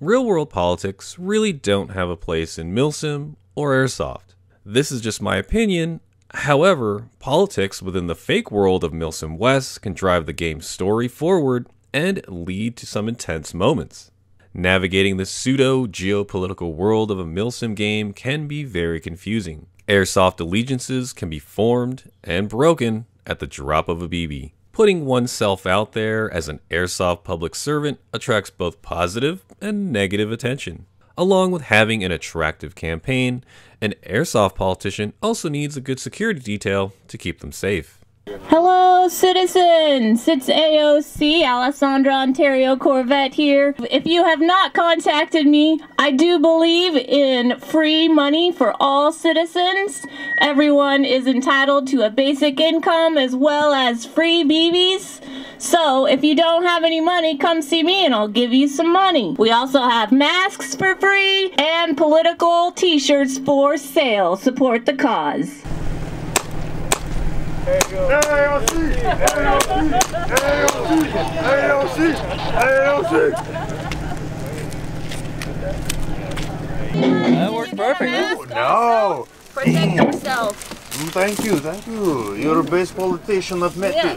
real world politics really don't have a place in Milsim or Airsoft. This is just my opinion. However, politics within the fake world of Milsim West can drive the game's story forward and lead to some intense moments. Navigating the pseudo geopolitical world of a Milsim game can be very confusing. Airsoft allegiances can be formed and broken at the drop of a BB. Putting oneself out there as an airsoft public servant attracts both positive and negative attention. Along with having an attractive campaign, an airsoft politician also needs a good security detail to keep them safe. Hello, citizens! It's AOC, Alessandra Ontario Corvette here. If you have not contacted me, I do believe in free money for all citizens. Everyone is entitled to a basic income as well as free BBs. So, if you don't have any money, come see me and I'll give you some money. We also have masks for free and political t shirts for sale. Support the cause. AOC! AOC! AOC! AOC! That worked perfect. No! Protect yourself. Mm, Thank you, thank you. You're a best politician I've met. Yeah.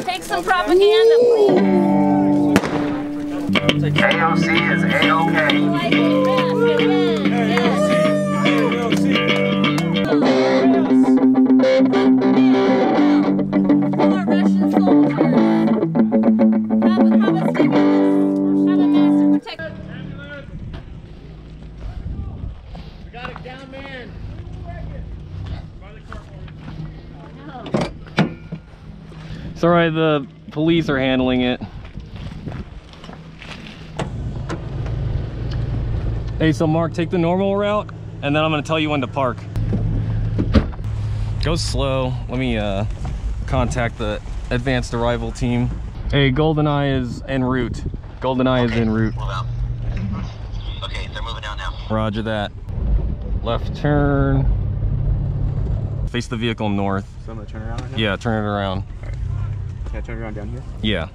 Take some propaganda, please. AOC is A-OK. Alright, the police are handling it. Hey, so Mark, take the normal route, and then I'm gonna tell you when to park. Go slow. Let me uh, contact the advanced arrival team. Hey, GoldenEye is en route. GoldenEye is en route. Move out. Okay, they're moving out now. Roger that. Left turn. Face the vehicle north. So I'm gonna turn around right now? Yeah, turn it around. Can I turn around down here? Yeah.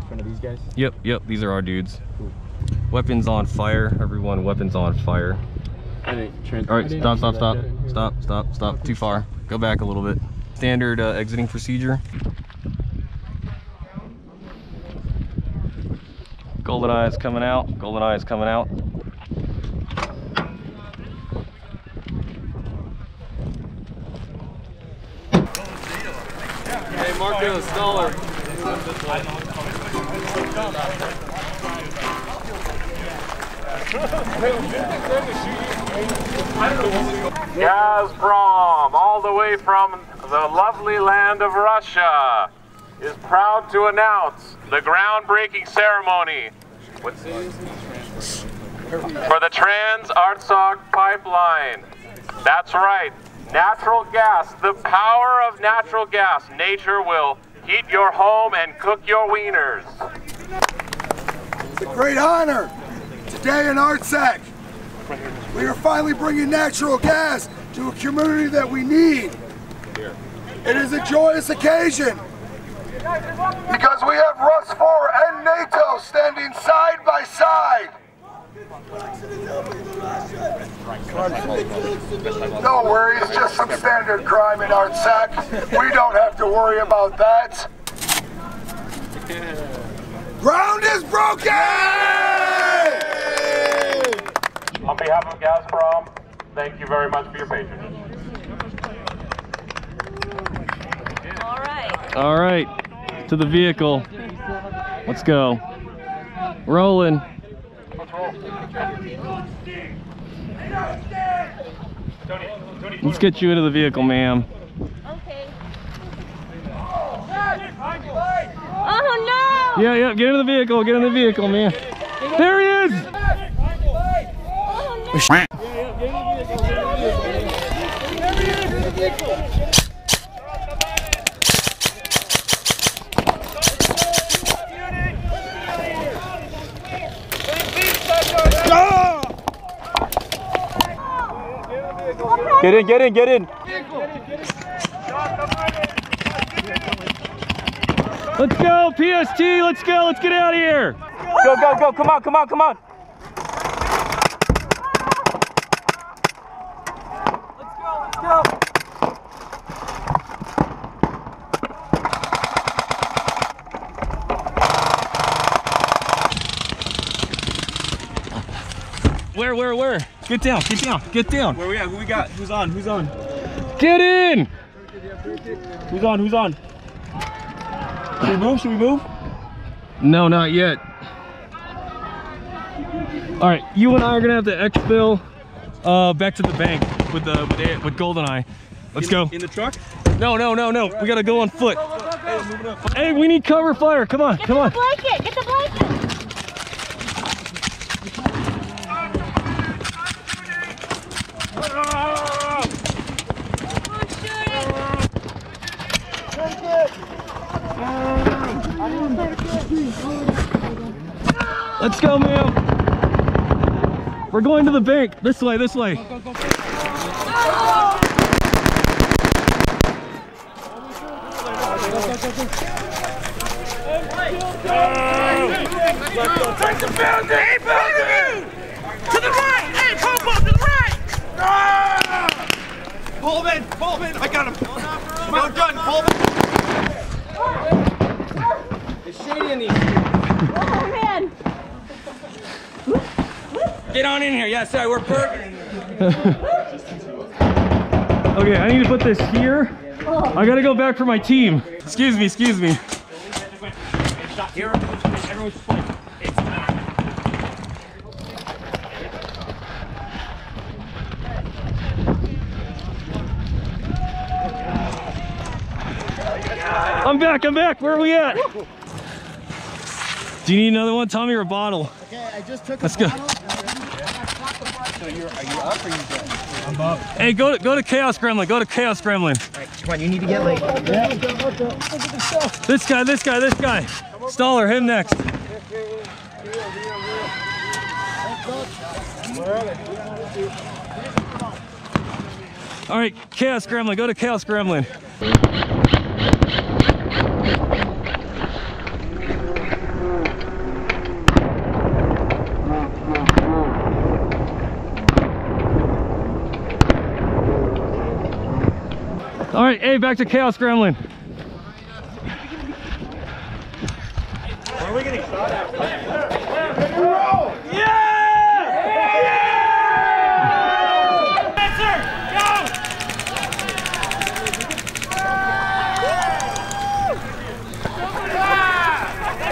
In front of these guys? Yep, yep, these are our dudes. Cool. Weapons on fire, everyone, weapons on fire. I didn't. All right, stop, stop, stop, stop, stop, stop. Too far. Go back a little bit. Standard uh, exiting procedure. Golden eye is coming out. Golden eye is coming out. Hey, Marco, Stoller. Gazprom, all the way from the lovely land of Russia, is proud to announce the groundbreaking ceremony for the Trans Artsakh pipeline. That's right, natural gas, the power of natural gas. Nature will heat your home and cook your wieners. It's a great honor today in Artsakh. We are finally bringing natural gas to a community that we need. It is a joyous occasion because we have Rus 4 and NATO standing side by side. Don't worry, it's just some standard crime in Artsakh. We don't have to worry about that. Ground is broken! On behalf of Gazprom, thank you very much for your patronage. All right. All right, to the vehicle. Let's go. Rolling. Let's get you into the vehicle, ma'am. Okay. Oh no! Yeah, yeah, get into the vehicle, get in the vehicle, man. There he is! Oh, get in, Get in, get in, get in. Let's go PSD, let's go, let's get out of here. Go, go, go, come on, come on, come on. Where, where, where? Get down, get down, get down. Where we at? Who we got? Who's on? Who's on? Get in! Who's on? Who's on? Should we move? Should we move? No, not yet. All right, you and I are gonna have to exfil uh, back to the bank with the with, A- with Goldeneye. Let's go. In the truck? No, no, no, no. We gotta go on foot. Hey, we need cover fire. Come on, come on. Let's go, ma'am. We're going to the bank. This way, this way. Pullman! Pullman! I got him! Well done, Pullman! Oh man. Get on in here. Yes, sir. We're perfect. Okay, I need to put this here. Oh. I gotta go back for my team. Excuse me, excuse me. I'm back, I'm back. Where are we at? Do you need another one, Tommy, or a bottle? Okay, I just took Let's go. Hey, go to go to Chaos Gremlin. Go to Chaos Gremlin. Come on, you need to get like. This guy, this guy, this guy. Staller, him next. All right, Chaos Gremlin, go to Chaos Gremlin. All right, hey, back to Chaos Gremlin.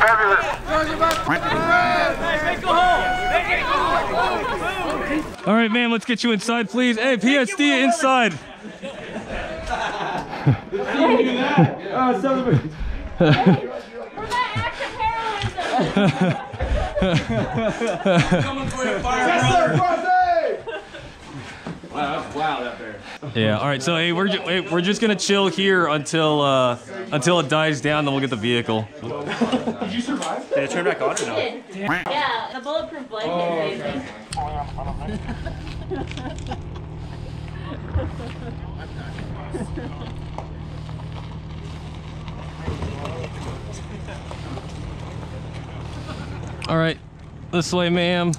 Fabulous. All right, man, let's get you inside, please. Hey, PSD, inside. For my act of heroism. Yeah. All right. So hey, we're ju- wait, we're just gonna chill here until uh, until it dies down. Then we'll get the vehicle. Did you survive? Did it turn back on or no? Yeah, the bulletproof blanket is amazing. All right. This way, ma'am.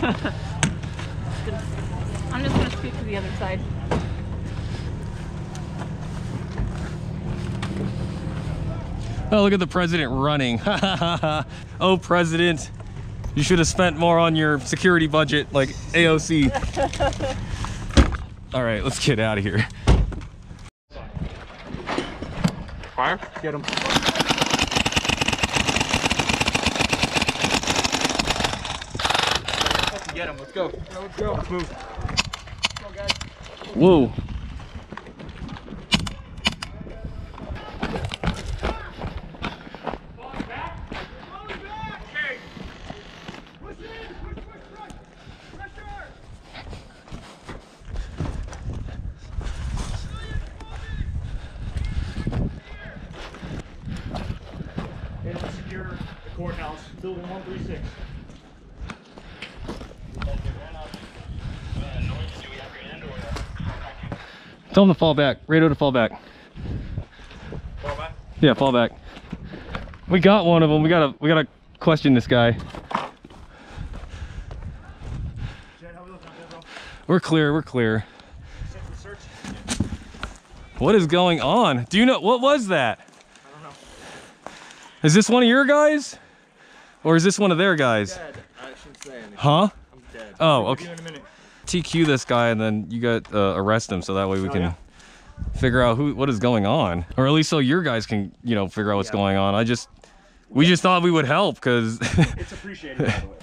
I'm just gonna scoot to the other side. Oh, look at the president running. oh, president, you should have spent more on your security budget, like AOC. All right, let's get out of here. Fire? Get him. Get him. Let's go. Let's go. Let's move. Whoa. Tell him to fall back. Radio to fall back. Fall back? Yeah, fall back. We got one of them. We gotta we gotta question this guy. We're clear. We're clear. What is going on? Do you know what was that? Is this one of your guys? Or is this one of their guys? Huh? Oh, okay. TQ this guy and then you got uh, arrest him so that way we can figure out who what is going on, or at least so your guys can you know figure out what's going on. I just we just thought we would help because. It's appreciated, by the way.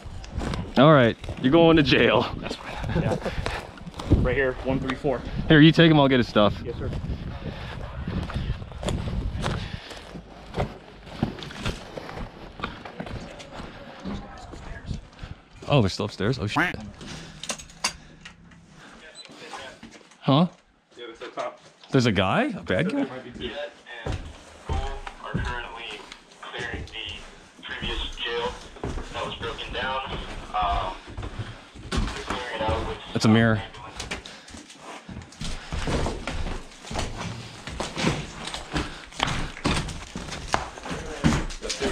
All right, you're going to jail. That's fine. Yeah. Right here, 134. Here, you take him. I'll get his stuff. Yes, sir. Oh, they're still upstairs. Oh shit. Huh? Yeah, that's the top. There's a guy, a bad guy. Jet and Cole are currently clearing the previous jail that was broken down. Um, they're clearing it out with That's a mirror.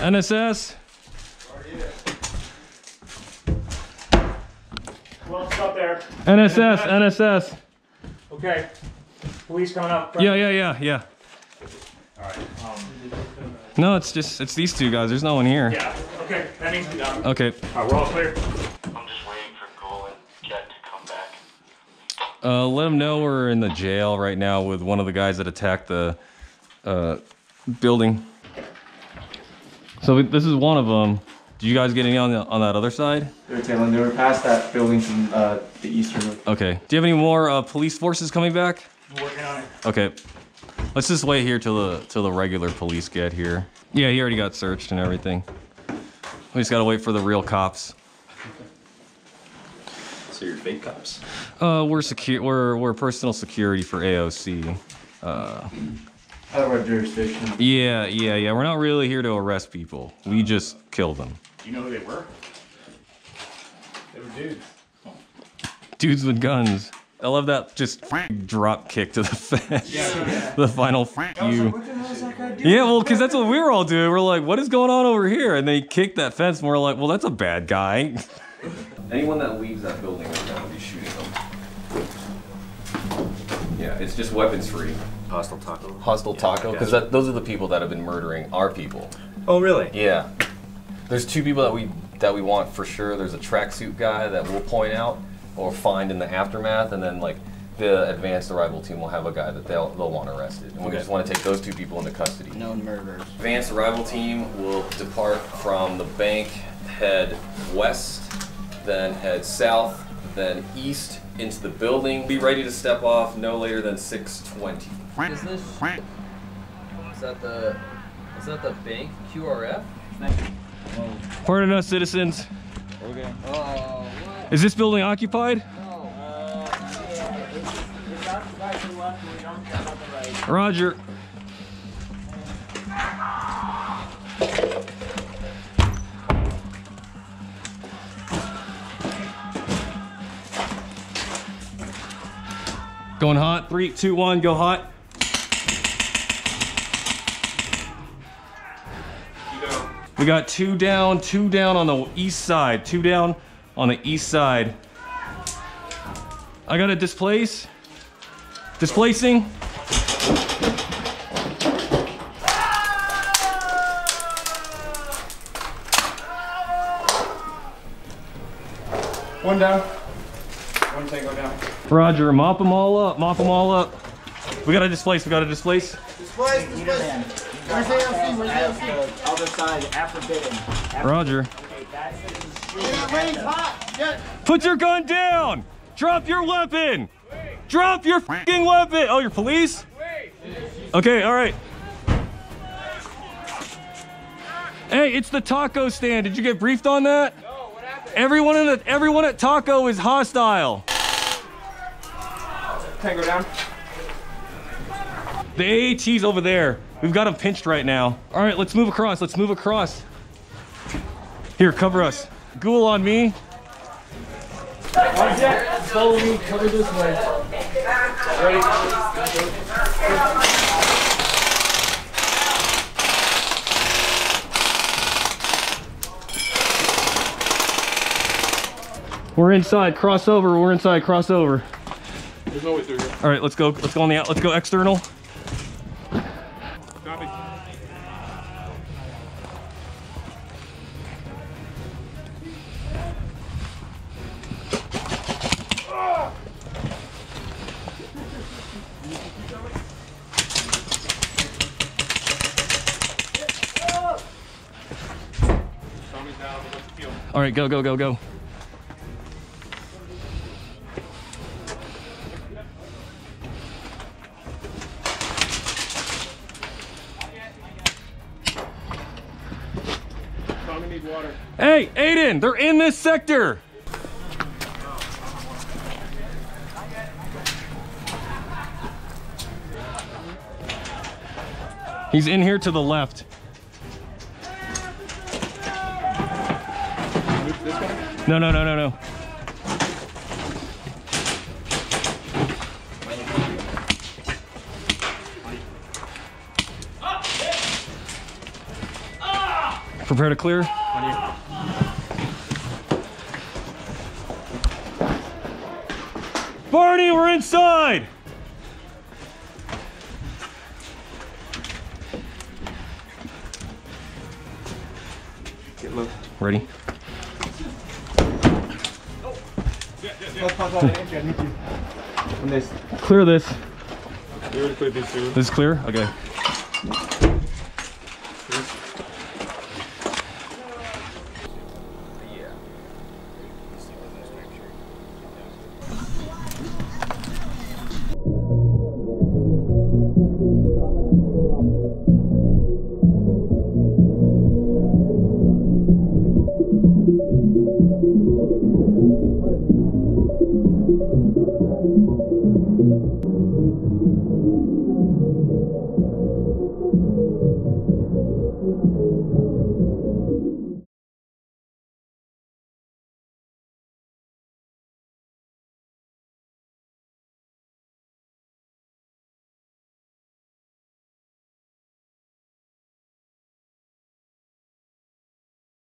NSS. Well, stop there. NSS. NSS. Okay. Police coming up. Yeah, yeah, yeah, yeah. All right. Um, No, it's just it's these two guys. There's no one here. yeah. Okay. That needs to be done. Okay. All right, we're all clear. I'm just waiting for Cole and Jet to come back. Uh, let them know we're in the jail right now with one of the guys that attacked the uh, building. So we- this is one of them. Did you guys get any on the, on that other side? They were tailing. They were past that building from uh, the eastern. Okay. Do you have any more uh, police forces coming back? We're working on it. Okay. Let's just wait here till the till the regular police get here. Yeah, he already got searched and everything. We just gotta wait for the real cops. So you're fake cops. Uh, we're secure. We're we're personal security for AOC. Uh, Out of our jurisdiction. yeah, yeah, yeah. We're not really here to arrest people. We just kill them. Do you know who they were? They were dudes. Dudes with guns. I love that just drop kick to the fence. the final you. Yeah, well, because that's what we were all doing. We're like, what is going on over here? And they kicked that fence, and we're like, well, that's a bad guy. Anyone that leaves that building right now, we'll be shooting them. Yeah, it's just weapons free. Hostile taco. Hostile taco, because those are the people that have been murdering our people. Oh, really? Yeah. There's two people that we that we want for sure. There's a tracksuit guy that we'll point out or find in the aftermath, and then like the advanced arrival team will have a guy that they'll they'll want arrested. And we just want to take those two people into custody. Known murderers. Advanced arrival team will depart from the bank, head west, then head south, then east into the building. Be ready to step off no later than 6:20. Is this? Is that the? Is that the bank QRF? Pardon us, citizens. Okay. Oh, what? Is this building occupied? Uh, Roger. Going hot. Three, two, one, go hot. We got two down, two down on the east side, two down on the east side. I gotta displace. Displacing. One down. One tango down. Roger, mop them all up, mop them all up. We gotta displace, we gotta displace. Displace, displace. Where's ALC? Where's ALC? Other side, after bidding. Roger. That rain's hot. Get. Put your gun down! Drop your weapon! Drop your fucking weapon! Oh, you're police? Okay, alright. Hey, it's the taco stand. Did you get briefed on that? No, what happened? Everyone in the everyone at taco is hostile. Tango down. The AAT's over there. We've got him pinched right now. All right, let's move across. Let's move across. Here, cover us. Ghoul on me. Follow me. Cover this way. We're inside. Cross over. We're inside. Cross over. There's no way through here. All right, let's go. Let's go on the out. Let's go external. All right, go, go, go, go. Hey, Aiden, they're in this sector. He's in here to the left. No, no, no, no, no. Prepare to clear. Barney, we're inside. Get low. Ready? On this. Clear this. We already cleared these two. This is clear? Okay.